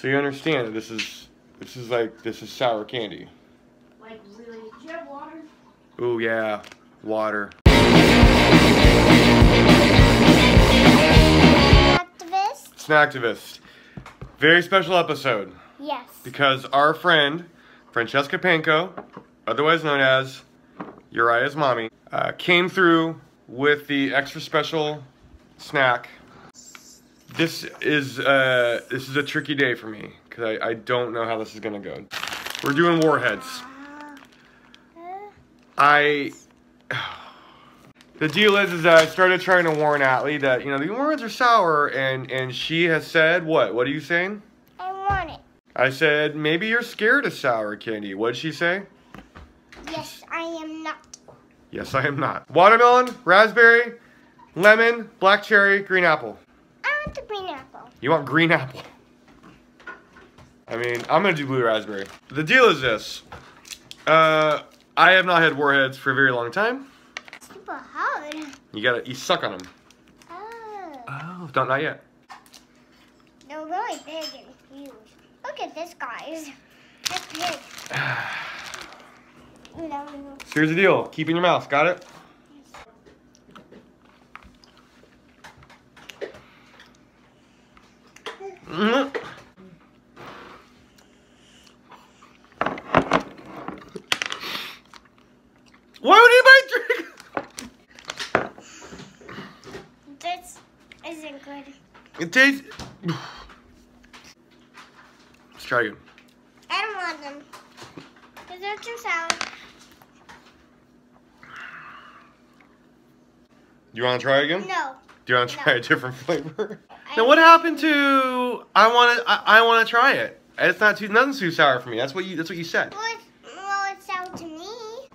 So you understand that this is this is like this is sour candy. Like really? Do you have water? Ooh yeah, water. Activist? Snacktivist. Very special episode Yes. because our friend Francesca Panko, otherwise known as Uriah's mommy, uh, came through with the extra special snack. This is uh, this is a tricky day for me because I, I don't know how this is gonna go. We're doing warheads. I. The deal is, is that I started trying to warn Atley that you know the warheads are sour, and and she has said what? What are you saying? I want it. I said maybe you're scared of sour candy. What'd she say? Yes, I am not. Yes, I am not. Watermelon, raspberry, lemon, black cherry, green apple. Want the green apple. You want green apple? I mean, I'm gonna do blue raspberry. The deal is this. Uh, I have not had warheads for a very long time. Super hard. You gotta, you suck on them. Oh. Oh, not, not yet. They're really big and huge. Look at this, guys. This big. So here's the deal. Keep in your mouth. Got it? Mm. Why would anybody drink? this isn't good. It tastes. Let's try again. I don't want them. Because they're too sour. You want to try again? No. Do you want to No. try a different flavor? I- Now, what happened to? I want to. I, I want to try it. It's not too. Nothing's too sour for me. That's what you. That's what you said. Well, it's, well, it's sour to me.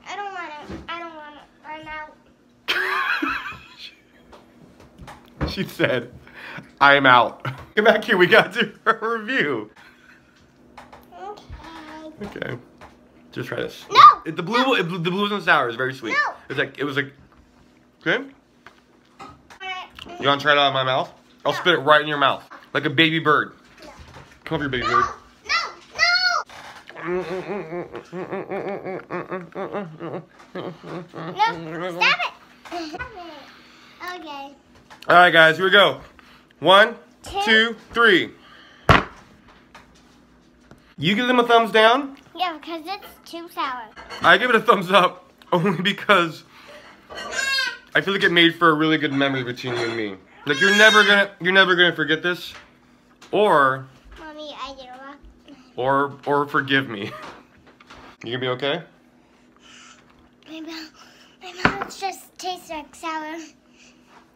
I don't want it. I don't want it. I'm out. she said, "I am out." Come back here. We got to do a review. Okay. Okay. Just try this. No! It, the blue. It, the blue wasn't sour. It's very sweet. No. It was like. It was like. Okay. You want to try it out of my mouth? I'll No. spit it right in your mouth, like a baby bird. No. Come over here, baby No, bird. no, no! Stop it! Stop it. Okay. All right, guys. Here we go. One, Two. two, three. You give them a thumbs down. Yeah, because it's too sour. I give it a thumbs up only because I feel like it made for a really good memory between you and me. Like you're never gonna you're never gonna forget this, or Mommy, I did or or forgive me. You gonna be okay? My mouth, my mouth just tastes like sour. As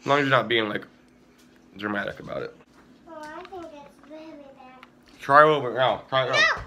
long as you're not being like dramatic about it. Oh, I think it's really bad. Try over now. Try it out. No!